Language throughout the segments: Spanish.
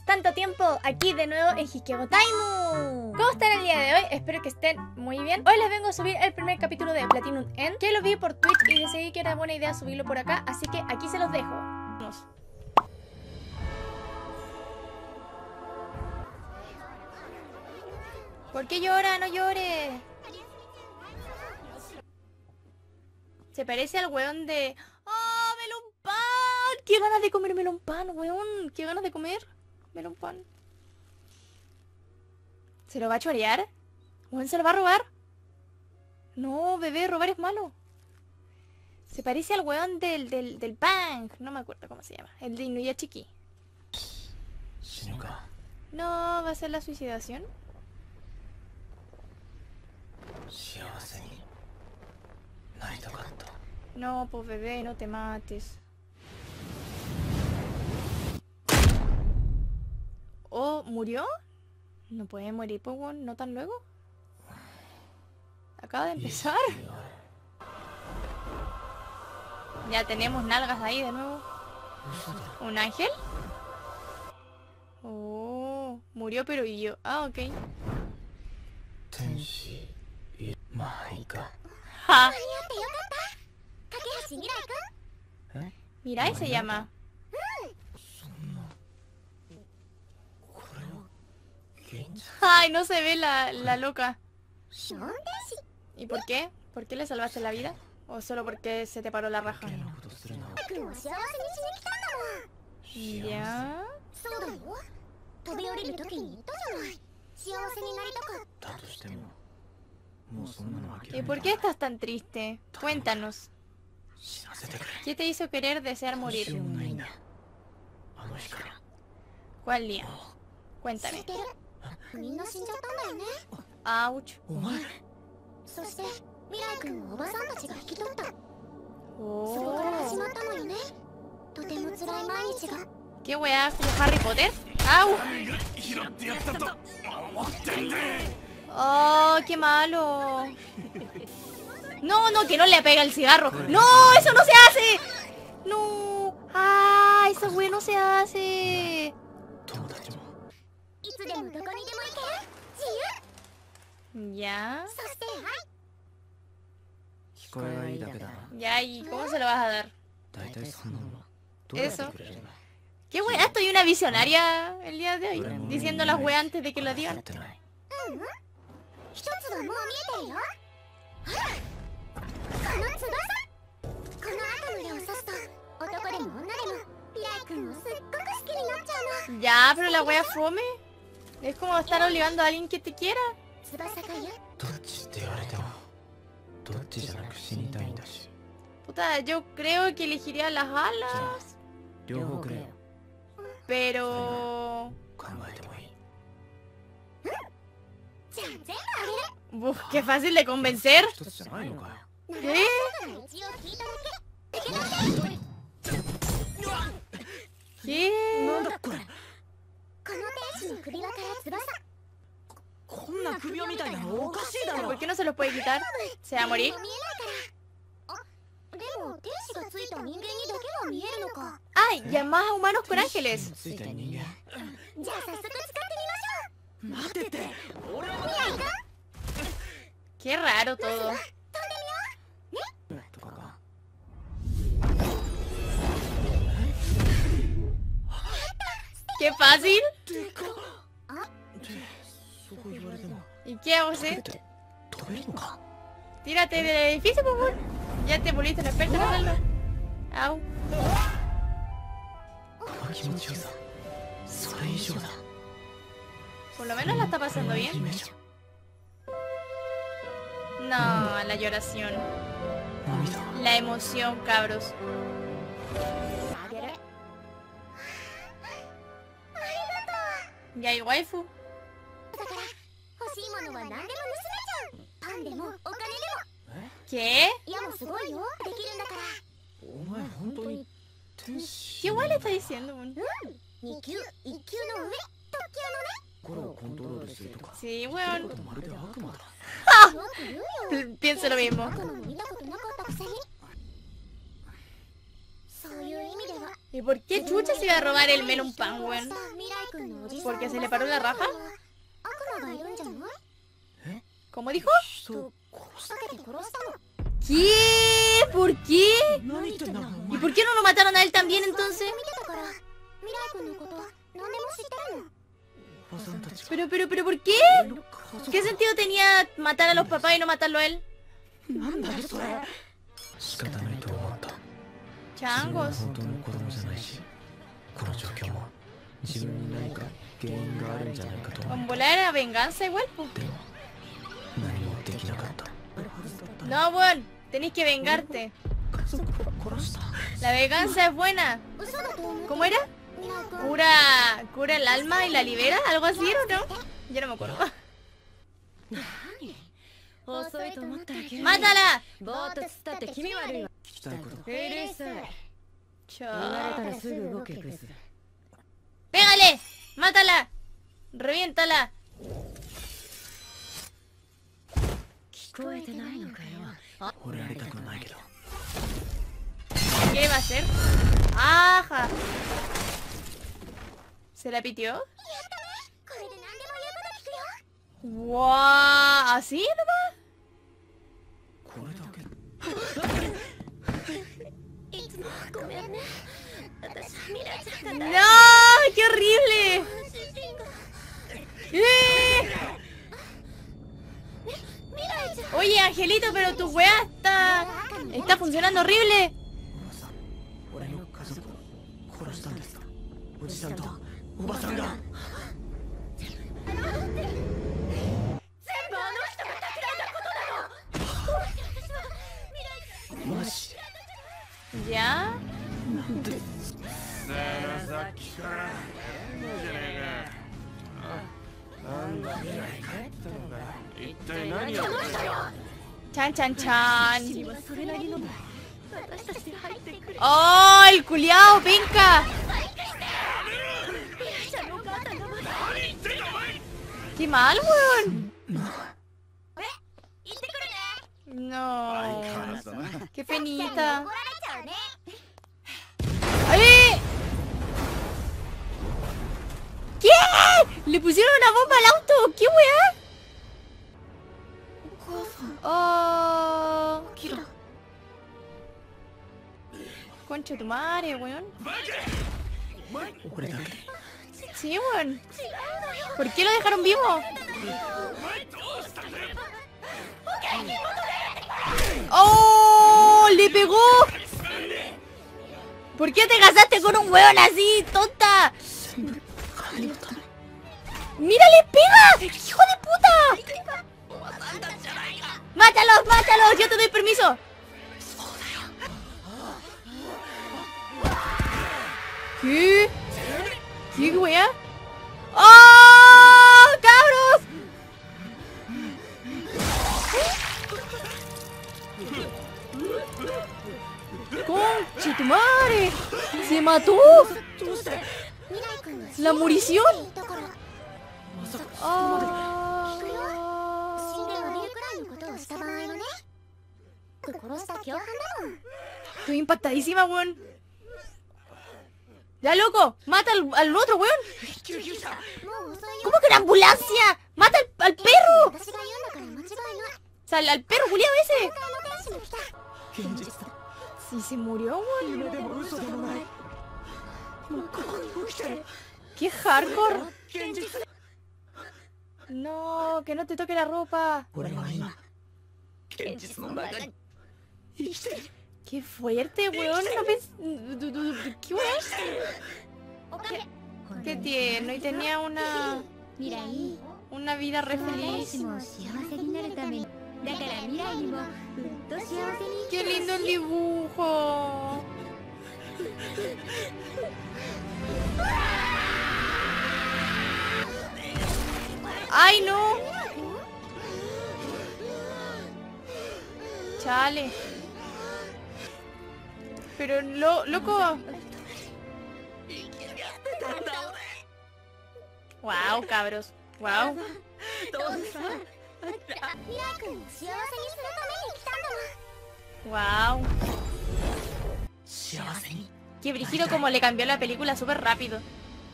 Tanto tiempo aquí de nuevo en Hikego Taimu. ¿Cómo están el día de hoy? Espero que estén muy bien. Hoy les vengo a subir el primer capítulo de Platinum End, que lo vi por Twitch y decidí que era buena idea subirlo por acá, así que aquí se los dejo. ¿Por qué llora? No llore. Se parece al weón de... ¡Oh, melón pan! ¡Qué ganas de comer melón pan, weón! ¡Qué ganas de comer Melon Pan. ¿Se lo va a chorear? ¿Juan se lo va a robar? No, bebé, robar es malo. Se parece al weón del, del, del Bang. No me acuerdo cómo se llama. El de Inuyachiki. No, ¿va a ser la suicidación? No, pues bebé, no te mates. ¿Murió? No puede morir, pues, no tan luego. Acaba de empezar. Ya tenemos nalgas ahí de nuevo. ¿Un ángel? Oh, murió pero y yo. Ah, ok. Ja. Mira, se llama. Ay, no se ve la, la loca. ¿Y por qué? ¿Por qué le salvaste la vida? ¿O solo porque se te paró la raja? Ya... ¿Y por qué estás tan triste? Cuéntanos. ¿Qué te hizo querer desear morir? ¿Cuál día? Cuéntame. てるみんな死んじゃったんだよね Ouch. お前そして未来くんをおばさんたちが引き取ったそこから始 Oh. まったのよねとても辛い毎日が ¿Qué weá? ¿Como Harry Potter? ¡Au! 拾ってやったと思ってんで ¡Oh, qué malo! No, no, que no le pega el cigarro. ¡No, eso no se hace! ¡No! ¡Ah, esa weá no se hace! 友達もいつでもどこにでも行ける自由 ¿Ya? そしてはい聞こえはいいだけだな ¿Ya? ¿Y cómo se lo vas a dar? 大体そんなのどうやってくれるの ¡Qué weá! Estoy una visionaria el día de hoy. Diciendo las weas antes de que lo や digan. ってない一つはもう見えてるよほらこの翼このアトムでを刺すと男でも女でも未来君をすっごく好きになっちゃうの Ya, pero la wea fome. Es como estar obligando a alguien que te quiera. Puta, yo creo que elegiría las alas. Pero... Uf, qué fácil de convencer. ¿Qué? こんな首輪みたいなのおかしいだ ¿Por qué no se los puede quitar? ¿Se va a morir? 見えないからあでも天使がついた人間にだけは見えるのか ¡Ay! Llamadas a humanos con ángeles. ついた人間じゃあ早速使ってみましょう待ってて俺は Qué raro todo. とかか ¡Qué fácil! ¿Y qué hago, Seth? Tírate del edificio, por favor. Ya te volviste una experta, Ronaldo. Au. Por lo menos la está pasando bien. No, la lloración. La emoción, cabros. Ya hay waifu. だから欲しいものは何でも盗めちゃうパンでもお金でも ¿Qué? いやもうすごいよできるんだからお前本当に天 ¿Qué 使 guay le está diciendo? weón? 2級1級の上特級心をコントロールするとか Sí, こ weón. とまるで悪魔だ のよく言うよ Pienso lo mismo. 悪魔も見たことなかったくせにそういう意味では ¿Y por qué chucha se iba a robar el melon pan, 殺 weón? した未来君のおじさん ¿Porque se le paró la raja? ¿Cómo dijo? ¿Qué? ¿Por qué? ¿Y por qué no lo mataron a él también entonces? Pero, pero, pero, ¿por qué? ¿Qué sentido tenía matar a los papás y no matarlo a él? Changos. Con volar era venganza igual, pues. No, weón, tenés que vengarte. La venganza es buena. ¿Cómo era? Cura, cura el alma y la libera, algo así, ¿o no? Yo no me acuerdo. ¡Mátala! Eh. ¡Pégale! ¡Mátala! ¡Reviéntala! Ah. ¿Qué va a hacer? ¡Ajá! ¿Se la pitió? ¡Wow! ¿Así nomás? ¡No! ¡Qué horrible! Angelito, pero tu weá está... Está funcionando horrible. Chan, chan, chan. ¡Oh, el culiao, penca! ¡Qué mal, weón! No. ¡Qué penita! ¡Ay! ¿Qué? ¿Le pusieron una bomba al auto? ¿Qué weón? ¡Oh! Quito. Concha tu madre, weón. Sí, weón. ¿Por qué lo dejaron vivo? ¡Oh! ¡Le pegó! ¿Por qué te casaste con un weón así, tonta? ¡Mira, le pega! ¡Hijo de puta! ¡Mátalos, mátalos! ¡Yo te doy permiso! ¿Qué? ¿Qué, weá? ¡Oh! ¡Cabros! ¡Conche tu ¡Se mató! ¡La murición! ¡Oh! 殺した共犯だもん Estoy impactadísima, weón. ¡Ya, loco! ¡Mata al, al otro, weón! もう遅いよ ¿Cómo que una ambulancia? ¡Mata al, al perro! 私が言うんだから間違いない O sea, al, al perro culiado ese. 迎えの天使も来た 現実だ Sí, se murió, weón. 夢でも嘘でもないもうここに起きてる ¡Qué hardcore! 現実 No, que no te toque la ropa. Qué fuerte, weón. No ¿Qué weón? Qué, qué tierno. Y tenía una... Una vida re feliz. Qué lindo el dibujo. ¡Ay, no! Chale. Pero, lo, loco... wow, cabros. Wow. wow. Qué brígido como le cambió la película súper rápido.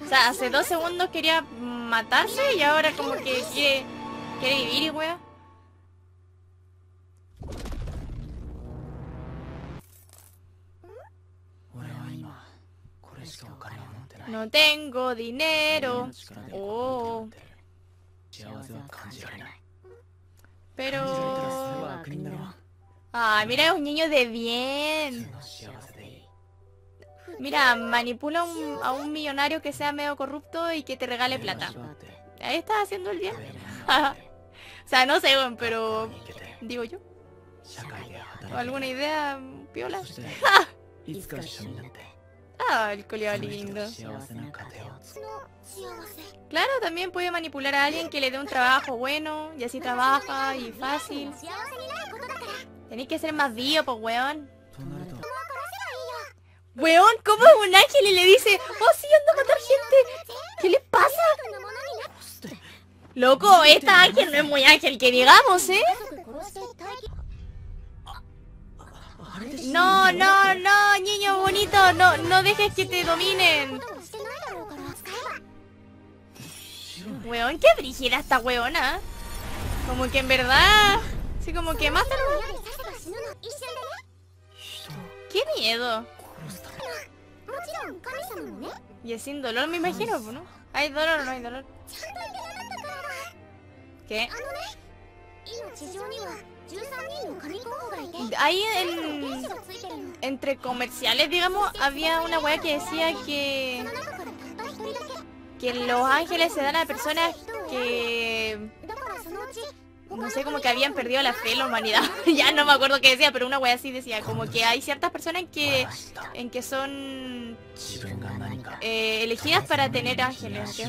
O sea, hace dos segundos quería matarse y ahora como que quiere, quiere vivir y wea. No tengo dinero. Oh. Pero... Ah, mira, es un niño de bien. Mira, manipula un, a un millonario que sea medio corrupto y que te regale plata. Ahí estás haciendo el bien. o sea, no sé, pero... Digo yo. ¿O ¿Alguna idea, piola? Ah, el culiado lindo. Claro, también puede manipular a alguien que le dé un trabajo bueno y así trabaja y fácil. Tenéis que ser más vivo, pues weón. Weón, ¿cómo es un ángel y le dice, oh sí, ando a matar gente? ¿Qué le pasa? Loco, esta ángel no es muy ángel, que digamos, ¿eh? No, no, no, no, no, dejes que te dominen. Weón, qué brígida esta weona. Como que en verdad. Sí, como que más ¡Qué miedo! Y es sin dolor, me imagino, pues, ¿no? Hay dolor, no hay dolor. ¿Qué? Ahí en, entre comerciales, digamos, había una weá que decía que que en Los Ángeles se dan a personas que no sé, como que habían perdido la fe en la humanidad. ya no me acuerdo qué decía, pero una wea así decía, como que hay ciertas personas en que, en que son eh, elegidas para tener ángeles.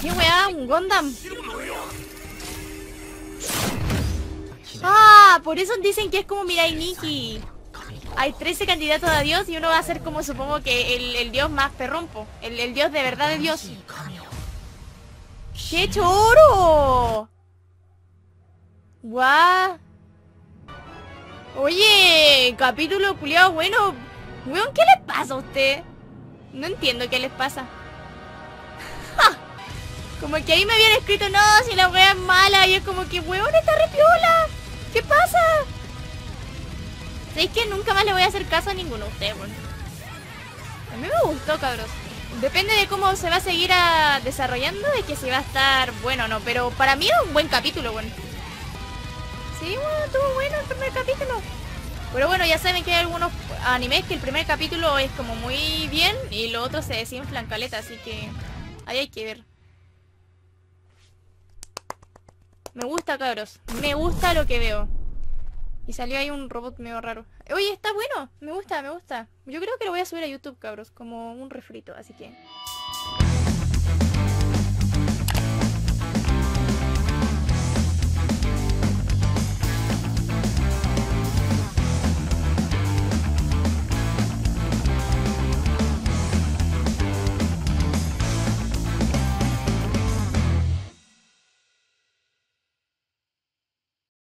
¿Qué weá? ¿Un Gundam? Ah, por eso dicen que es como Mirai Nikki. Hay 13 candidatos a Dios y uno va a ser como supongo que el, dios más perrompo. El, el dios de verdad de Dios. ¡Qué choro! ¡Guau! Oye, capítulo culiado bueno. Weón, ¿qué les pasa a usted? No entiendo qué les pasa. Como que ahí me habían escrito, no, si la wea es mala. Y es como que, weón, está re piola. ¿Qué pasa? ¿Sabéis que nunca más le voy a hacer caso a ninguno de ustedes, weón? A mí me gustó, cabros. Depende de cómo se va a seguir a- desarrollando, de que si va a estar bueno o no. Pero para mí era un buen capítulo, bueno. Sí, bueno, estuvo bueno el primer capítulo. Pero bueno, ya saben que hay algunos animes que el primer capítulo es como muy bien y los otros se desinflan caleta, así que ahí hay que ver. Me gusta, cabros. Me gusta lo que veo. Y salió ahí un robot medio raro. Oye, está bueno. Me gusta, me gusta. Yo creo que lo voy a subir a YouTube, cabros. Como un refrito, así que...